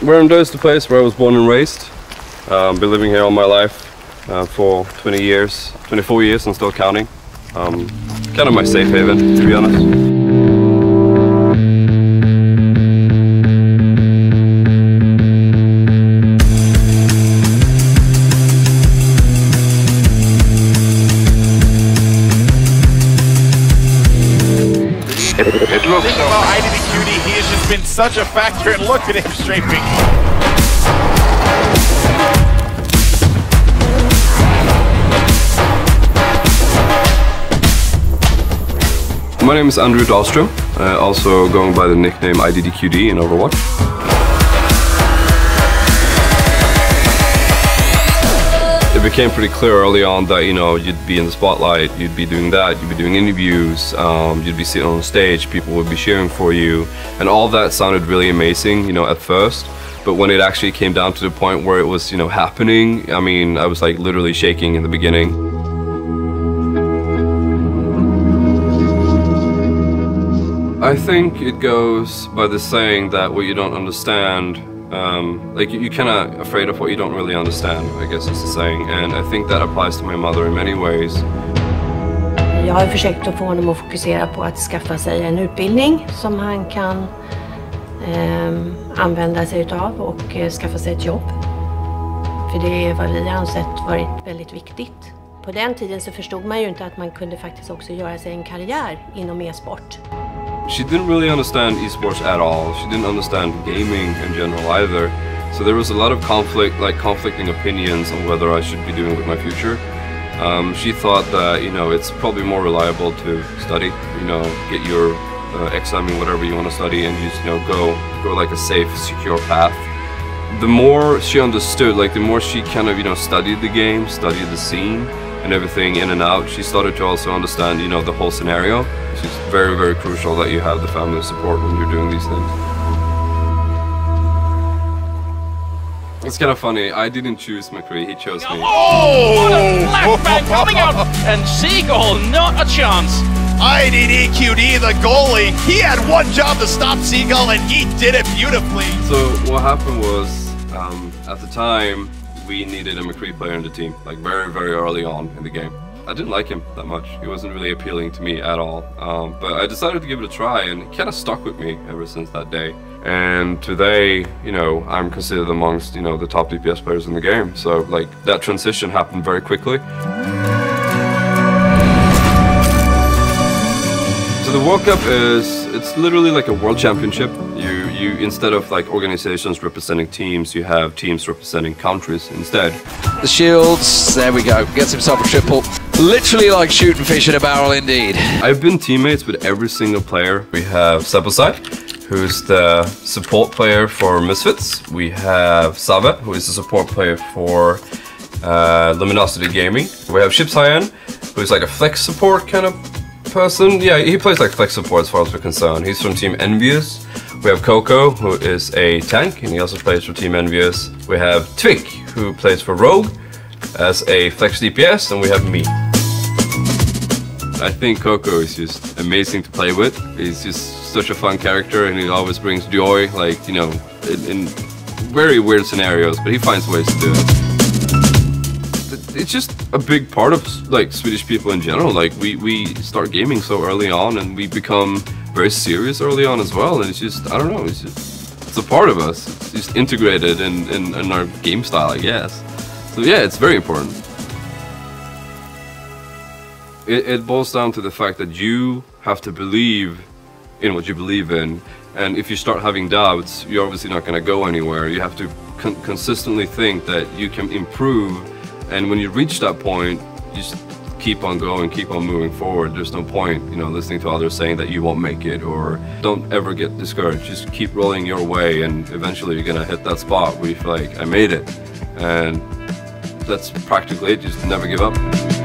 Wärendö is the place where I was born and raised. Um, been living here all my life uh, for 20 years, 24 years and still counting. Um, kind of my safe haven, to be honest. It looks Think about IDDQD, he has just been such a factor, and look at him strafing. My name is Andrew Dahlström, uh, also going by the nickname IDDQD in Overwatch. Became pretty clear early on that you know you'd be in the spotlight, you'd be doing that, you'd be doing interviews, um, you'd be sitting on stage, people would be cheering for you, and all that sounded really amazing, you know, at first. But when it actually came down to the point where it was, you know, happening, I mean, I was like literally shaking in the beginning. I think it goes by the saying that what you don't understand um, like you're kind of afraid of what you don't really understand, I guess is the saying. And I think that applies to my mother in many ways. Jag har försökt att få honom att fokusera på att skaffa sig en utbildning som han kan eh, använda sig utav och eh, skaffa sig ett jobb. För det är vad vi har ansett varit väldigt viktigt. På den tiden så förstod man ju inte att man kunde faktiskt också göra sig en karriär inom e-sport. She didn't really understand esports at all. She didn't understand gaming in general either. So there was a lot of conflict, like conflicting opinions on whether I should be doing with my future. Um, she thought that you know it's probably more reliable to study, you know, get your uh, exam in whatever you want to study, and just you know go go like a safe, secure path. The more she understood, like the more she kind of you know studied the game, studied the scene, and everything in and out, she started to also understand you know the whole scenario. It's very, very crucial that you have the family support when you're doing these things. It's kind of funny. I didn't choose McCree. He chose me. Oh! What a flashbang coming out! And Seagull, not a chance. IDDQD, the goalie, he had one job to stop Seagull, and he did it beautifully. So what happened was, um, at the time, we needed a McCree player in the team, like very, very early on in the game. I didn't like him that much. He wasn't really appealing to me at all. Um, but I decided to give it a try, and it kind of stuck with me ever since that day. And today, you know, I'm considered amongst you know the top DPS players in the game. So like that transition happened very quickly. So the World Cup is it's literally like a world championship. Instead of like organizations representing teams, you have teams representing countries instead. The shields, there we go. Gets himself a triple. Literally like shooting fish in a barrel indeed. I've been teammates with every single player. We have Zebbosai, who's the support player for Misfits. We have Save, who is the support player for uh, Luminosity Gaming. We have Chipshajen, who's like a flex support kind of person. Yeah, he plays like flex support as far as we're concerned. He's from Team EnVyUs. We have Cocco, who is a tank, and he also plays for Team EnVyUs. We have Twig, who plays for Rogue as a flex DPS, and we have me. I think Cocco is just amazing to play with. He's just such a fun character, and he always brings joy, like, you know, in, in very weird scenarios, but he finds ways to do it it's just a big part of like Swedish people in general. Like we we start gaming so early on, and we become very serious early on as well. And it's just I don't know. It's just it's a part of us. It's just integrated in in, in our game style, I guess. So yeah, it's very important. It, it boils down to the fact that you have to believe in what you believe in. And if you start having doubts, you're obviously not going to go anywhere. You have to con consistently think that you can improve and when you reach that point, you just keep on going, keep on moving forward. There's no point, you know, listening to others saying that you won't make it or don't ever get discouraged. Just keep rolling your way and eventually you're gonna hit that spot where you feel like, I made it. And that's practically it, just never give up.